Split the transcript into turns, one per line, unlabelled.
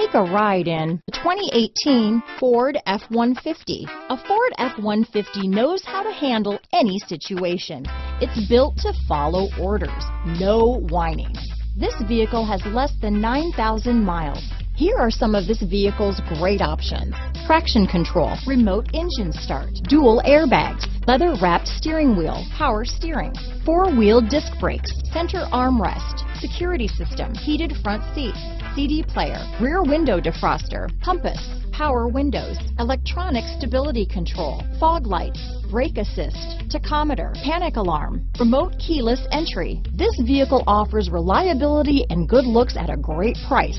Take a ride in the 2018 Ford F-150. A Ford F-150 knows how to handle any situation. It's built to follow orders, no whining. This vehicle has less than 9,000 miles. Here are some of this vehicle's great options. Traction control, remote engine start, dual airbags, leather wrapped steering wheel, power steering, four wheel disc brakes, center armrest, security system, heated front seats, CD player, rear window defroster, compass, power windows, electronic stability control, fog lights, brake assist, tachometer, panic alarm, remote keyless entry. This vehicle offers reliability and good looks at a great price.